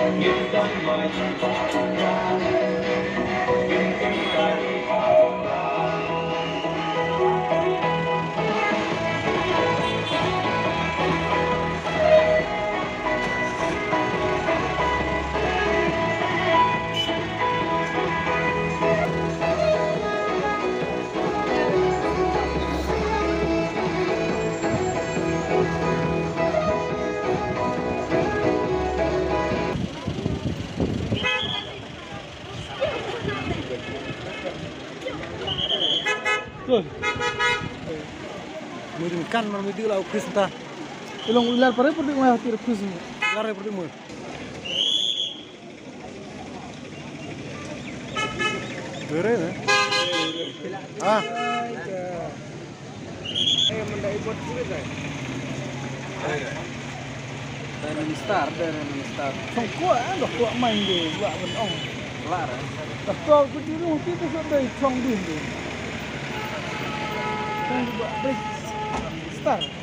you don't mind. Mi digla Chris ta. ilong ular pare pudi mah tir kus. Lare perdi mo. Bere ne? Ah, Dari star, dari star. Song kuat ah, dah kuat main dia, buat ben Dah kau ku di rumah kita sampai din dia. Kan buat break star.